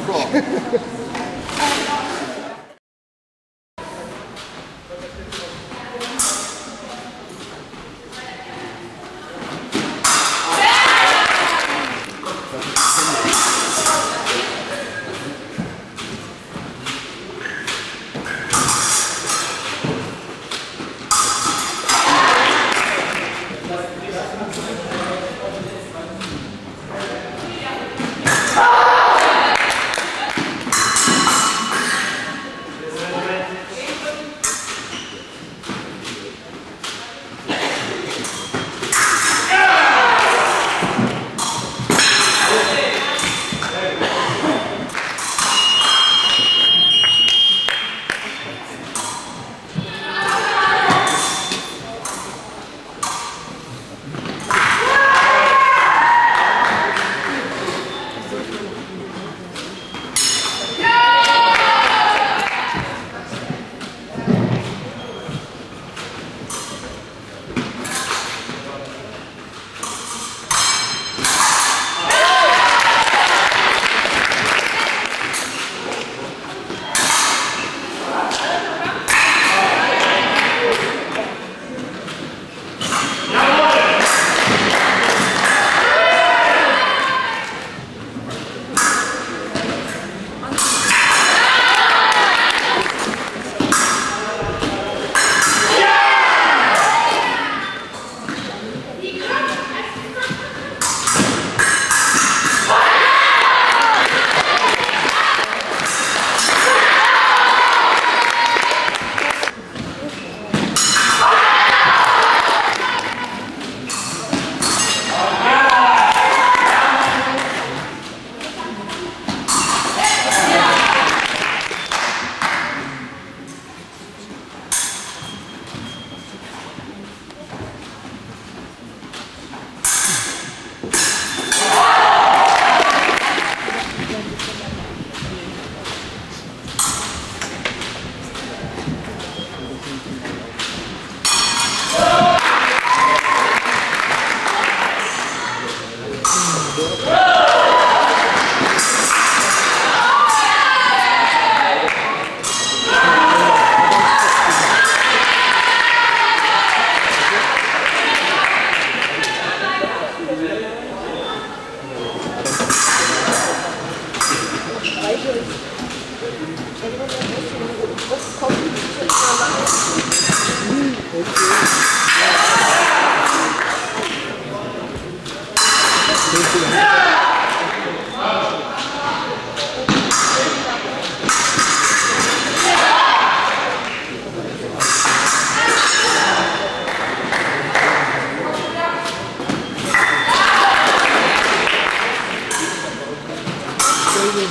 Cool.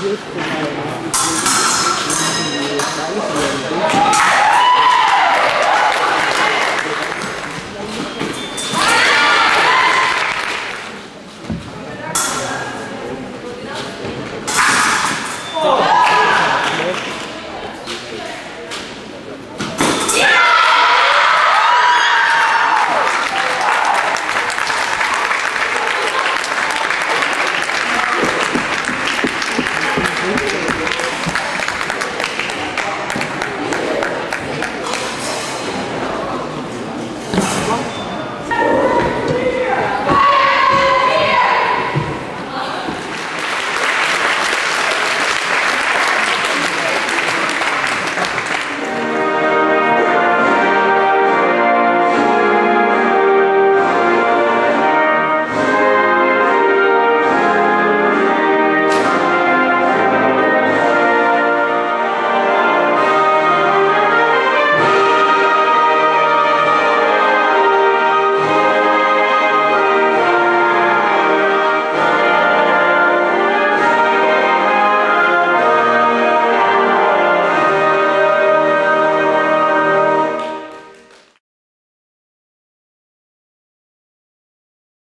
Desse, né?